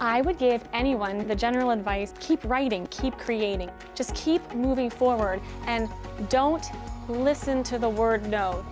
I would give anyone the general advice, keep writing, keep creating. Just keep moving forward and don't listen to the word no.